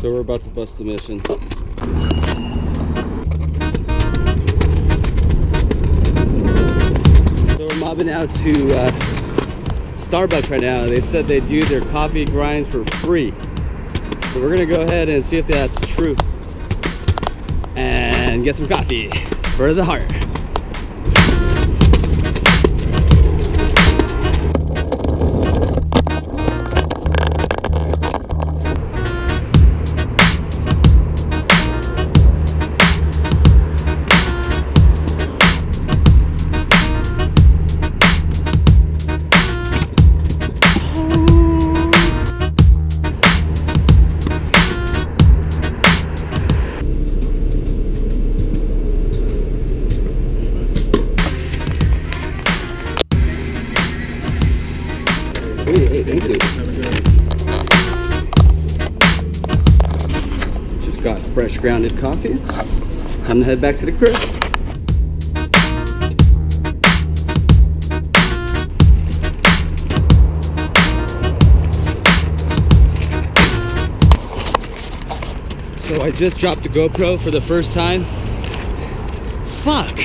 So we're about to bust the mission. So we're mobbing out to uh, Starbucks right now. They said they do their coffee grinds for free. So we're gonna go ahead and see if that's true. And get some coffee for the heart. Hey, thank you. Just got fresh grounded coffee. Time to head back to the crib. So I just dropped the GoPro for the first time. Fuck!